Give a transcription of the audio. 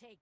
Take